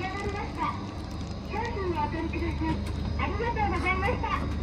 ち上がりました。商品をお取りください。ありがとうございました。